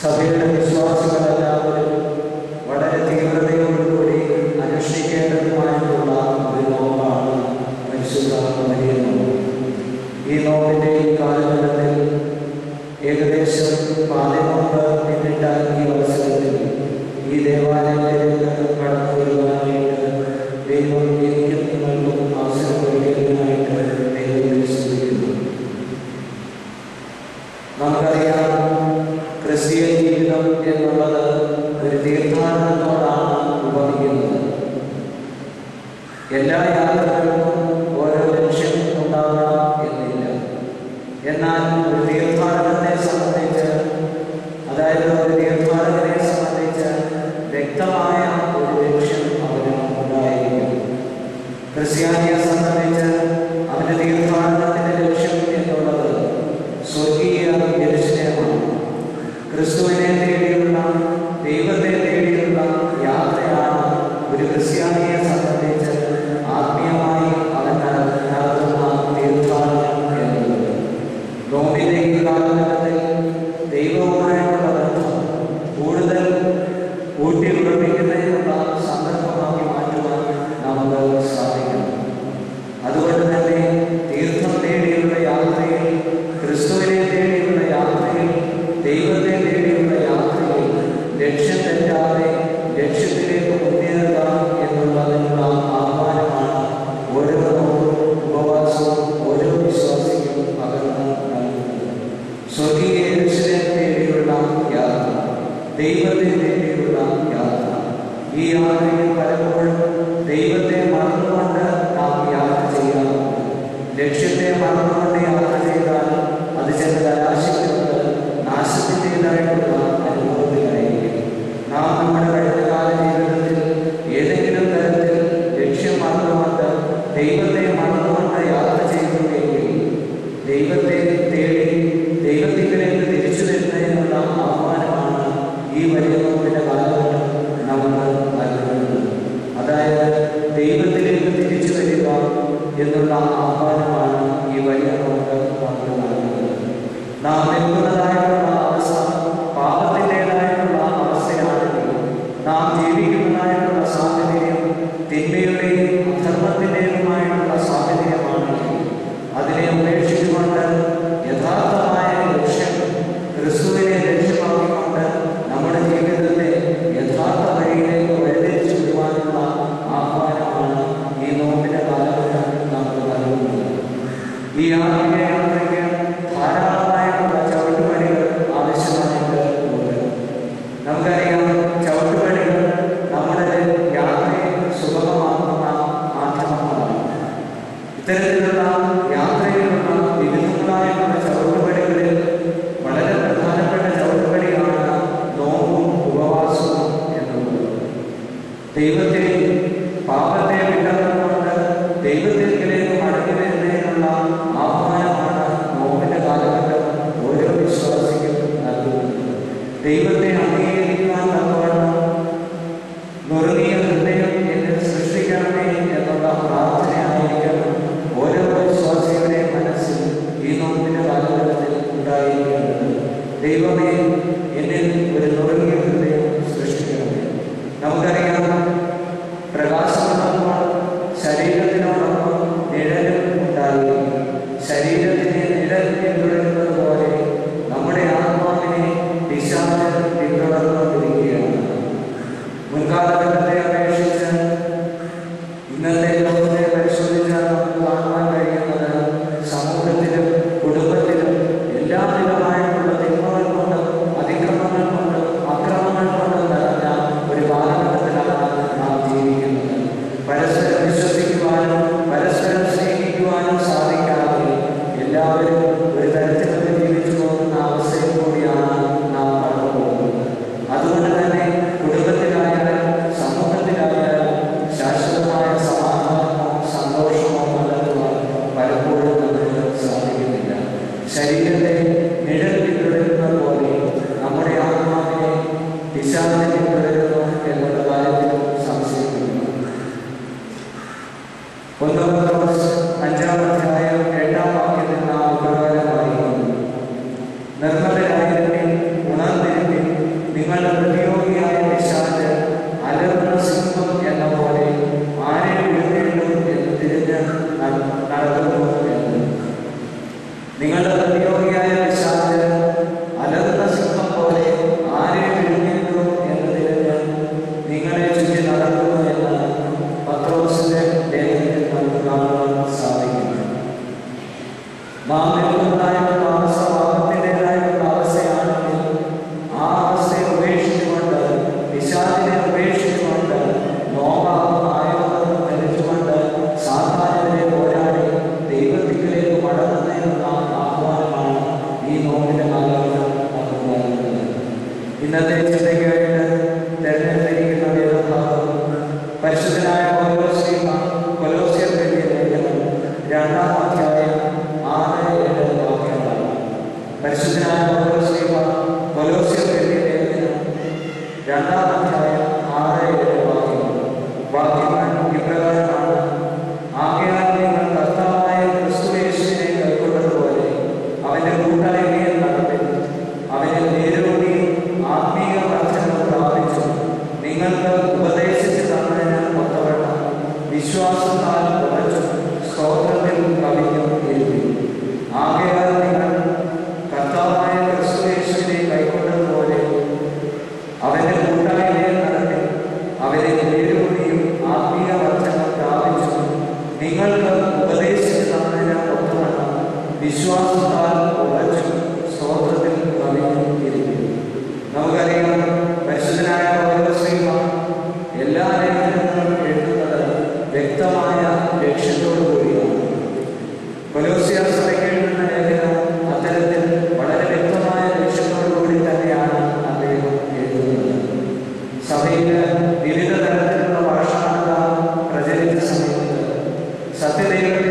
സഭയുടെ വിശ്വാസികളെല്ലാവരും വളരെ തീവ്രതയോടുകൂടി അനുഷ്ഠിക്കേണ്ടതുമായിട്ടുള്ള ഒരു നോമ്പാണ് പരിശുദ്ധ വലിയ ഈ നോമ്പിന്റെ ഈ കാലഘട്ടത്തിൽ ഏകദേശം പാതിമ എല്ലാ യാത്രകൾക്കും ഓരോ ലക്ഷ്യം ഉണ്ടാകണം എന്നില്ല. എന്നാൽ ഒരു തീർത്ഥാടനത്തെ സംബന്ധിച്ച് അതായത് ഒരു തീർത്ഥാടകനെ സംബന്ധിച്ച് വ്യക്തമായ ഒരു ലക്ഷ്യം അവന് ഉണ്ടായിരിക്കും ക്രിസ്ത്യാനിയെ സംബന്ധിച്ച് ദൈവത്തെ നേടിയുള്ള യാത്ര. ഈ യാത്രയിൽ പലപ്പോഴും ദൈവത്തെ മറന്നുകൊണ്ട് നാം യാത്ര ചെയ്യാറുണ്ട്. ലക്ഷ്യത്തെ മറന്നുകൊണ്ട് യാത്ര ചെയ്താൽ അത് ചില രാശികൾക്ക് നാശത്തിന്റെതായിട്ടുള്ള വരുന്നവരുടെ കാലഘട്ടം നമുക്ക് നൽകുന്നത് അതായത് ദൈവത്തിലേക്ക് തിരിച്ചു വരിക എന്നുള്ള ആഹ്വാനമാണ് ഈ വരുന്നവർക്ക് നമുക്ക് നൽകുന്നത് നാം നിൽക്കുന്നതായിട്ടുള്ള അവസ്ഥ പാപത്തിന്റെതായിട്ടുള്ള അവസ്ഥയാണെങ്കിൽ നാം ജീവിക്കുന്ന then de Quando పరిశుద్ధ నామంలో సేవ వలో సేవ రెండవ అధ్యాయం വിശ്വാസത്താൽ ഉറച്ചു എല്ലാ വളരെ തന്നെയാണ് സഭയിൽ വിവിധ തരത്തിലുള്ള ഭാഷ പ്രചരിച്ച സമയത്ത് സത്യതയുടെ